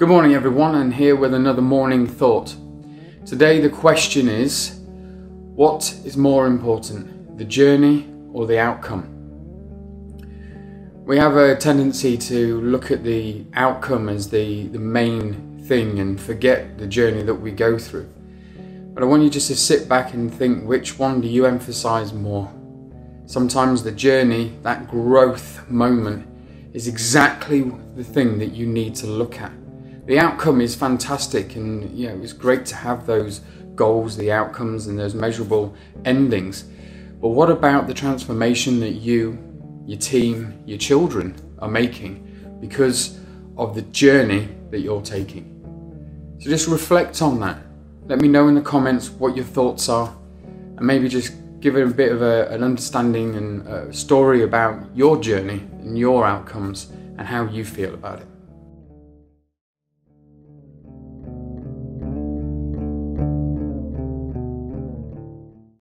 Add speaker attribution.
Speaker 1: Good morning, everyone, and here with another morning thought. Today, the question is what is more important, the journey or the outcome? We have a tendency to look at the outcome as the, the main thing and forget the journey that we go through. But I want you just to sit back and think which one do you emphasize more? Sometimes the journey, that growth moment, is exactly the thing that you need to look at the outcome is fantastic and you know it's great to have those goals the outcomes and those measurable endings. But what about the transformation that you your team your children are making because of the journey that you're taking? So just reflect on that. Let me know in the comments what your thoughts are and maybe just give it a bit of a, an understanding and a story about your journey and your outcomes and how you feel about it